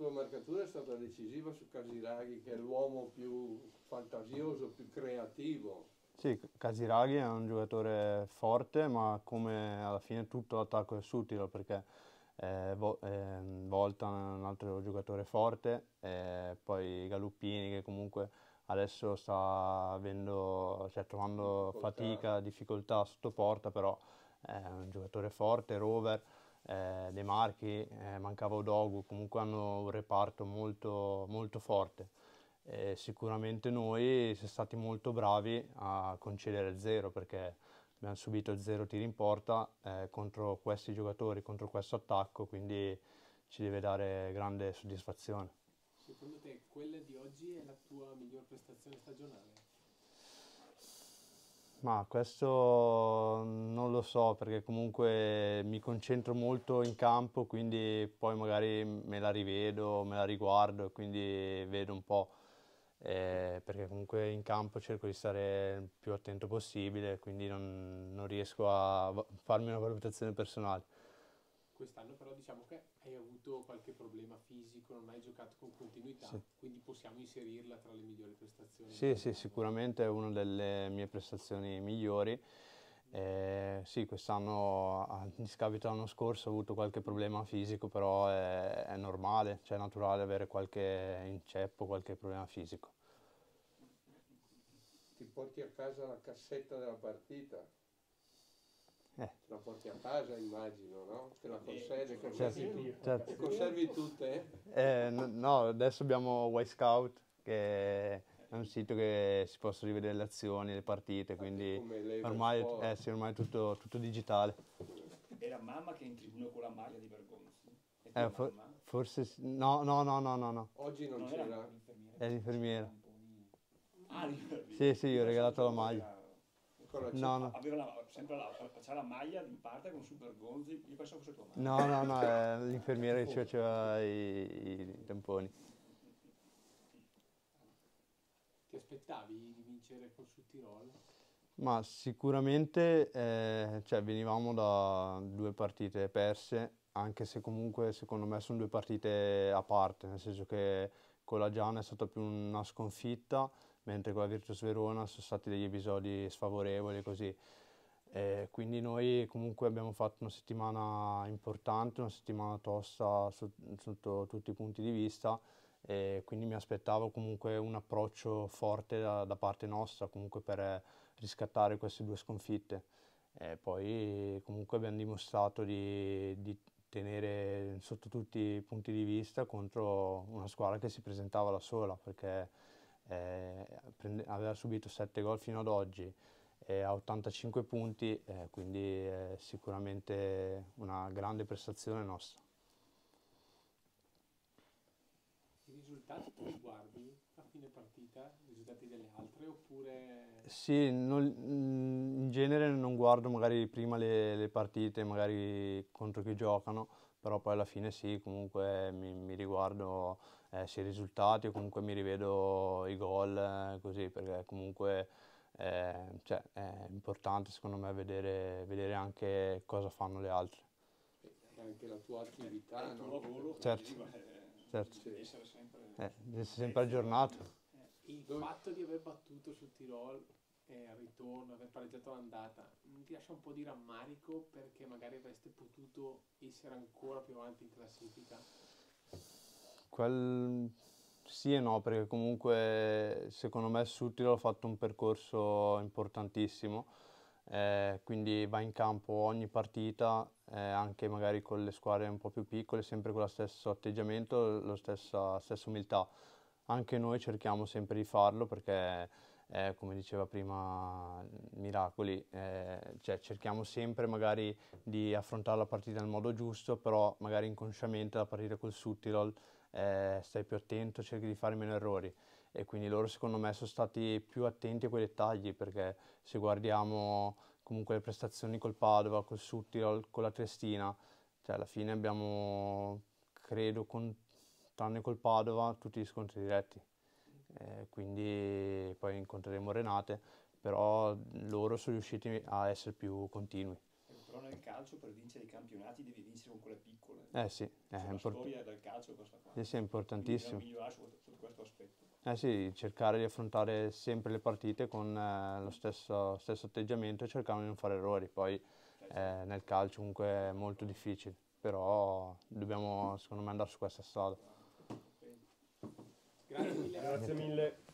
tua marcatura è stata decisiva su Casiraghi, che è l'uomo più fantasioso, più creativo. Sì, Casiraghi è un giocatore forte, ma come alla fine tutto l'attacco è suttile perché eh, vo- eh, Volta è un altro giocatore forte, e poi Galuppini che comunque adesso sta avendo, cioè, trovando Difficoltà. fatica, difficoltà sotto porta, però è un giocatore forte, rover, eh, De Marchi, eh, mancava Odogu, comunque hanno un reparto molto, molto forte. E sicuramente noi siamo stati molto bravi a concedere zero perché abbiamo subito zero tiri in porta eh, contro questi giocatori, contro questo attacco, quindi ci deve dare grande soddisfazione. Secondo te quella di oggi è la tua miglior prestazione stagionale? Ma questo non lo so perché comunque mi concentro molto in campo, quindi poi magari me la rivedo, me la riguardo e quindi vedo un po', eh, perché comunque in campo cerco di stare il più attento possibile, quindi non, non riesco a farmi una valutazione personale. Quest'anno però diciamo che hai avuto qualche problema fisico, non hai giocato con continuità, Sì. quindi possiamo inserirla tra le migliori prestazioni. Sì, sì, sicuramente è una delle mie prestazioni migliori. Eh, sì, quest'anno, a discapito dell'anno scorso, ho avuto qualche problema fisico, però è, è normale, cioè è naturale avere qualche inceppo, qualche problema fisico. Ti porti a casa la cassetta della partita. Eh. Te la porti a casa, immagino, no? Te la conservi, Certo, conservi, certo. le conservi tutte? Eh, no, adesso abbiamo Y Scout, che è un sito che si possono rivedere le azioni, le partite, quindi Come Lega ormai, Sport. eh, sì, ormai è tutto, tutto digitale. Era mamma che è in tribuna con la maglia di Bergonzi. E Eh, for- mamma? forse sì. no, no, no, no, no, no. Oggi non Non era c'era. l'infermiera? È l'infermiera. Ah, l'infermiera. Sì, sì, io ho regalato la maglia. C'è. No, no. Aveva la, sempre la, la maglia di parte con su Bergonzi, io pensavo fosse tua mamma. No, no, no, è l'infermiera che ci faceva i, i tamponi. Ti aspettavi di vincere col Sud Tirol? Ma sicuramente eh, cioè, venivamo da due partite perse, anche se comunque secondo me sono due partite a parte, nel senso che con la Giana è stata più una sconfitta, mentre con la Virtus Verona sono stati degli episodi sfavorevoli così. Eh, quindi noi comunque abbiamo fatto una settimana importante, una settimana tosta sotto tutti i punti di vista e quindi mi aspettavo comunque un approccio forte da, da parte nostra comunque per riscattare queste due sconfitte. E poi comunque abbiamo dimostrato di, di tenere sotto tutti i punti di vista contro una squadra che si presentava da sola perché eh, prende- aveva subito 7 gol fino ad oggi e ha 85 punti, eh, quindi è sicuramente una grande prestazione nostra. I risultati tu li guardi a fine partita, i risultati delle altre, oppure Sì, non- in genere non guardo magari prima le, le partite, magari contro chi giocano, però poi alla fine sì, comunque mi, mi riguardo eh, sia i risultati o comunque mi rivedo i gol, eh, così, perché comunque eh, cioè, è importante secondo me vedere, vedere anche cosa fanno le altre. Anche la tua attività, il tuo no? lavoro, Certo. è- Certo. Sì. deve essere sempre... Eh, deve essere sempre aggiornato. il fatto di aver battuto sul Tirol e al ritorno, aver pareggiato l'andata, non ti lascia un po' di rammarico perché magari avreste potuto essere ancora più avanti in classifica? Quel... Sì e no, perché comunque secondo me Suttilo ha fatto un percorso importantissimo, eh, quindi va in campo ogni partita, eh, anche magari con le squadre un po' più piccole, sempre con lo stesso atteggiamento, la stessa, stessa umiltà. Anche noi cerchiamo sempre di farlo perché, eh, come diceva prima Miracoli, eh, cioè cerchiamo sempre magari di affrontare la partita nel modo giusto, però magari inconsciamente la partita col Suttirol eh, stai più attento, cerchi di fare meno errori e quindi loro secondo me sono stati più attenti a quei dettagli perché se guardiamo comunque le prestazioni col Padova, col Suttirol, con la Triestina, cioè alla fine abbiamo, credo, con, tranne col Padova, tutti gli scontri diretti. Eh, quindi poi incontreremo Renate, però loro sono riusciti a essere più continui. Ecco, Però nel calcio per vincere i campionati devi vincere con quelle piccole. Eh sì, è, Cioè, import- del calcio è questa qua. sì, è importantissimo. migliorare su, su questo aspetto. Eh sì, cercare di affrontare sempre le partite con eh, lo stesso, stesso atteggiamento e cercare di non fare errori. Poi Cioè, eh, nel calcio comunque è molto difficile, però dobbiamo secondo me andare su questa strada. Grazie mille. Grazie mille.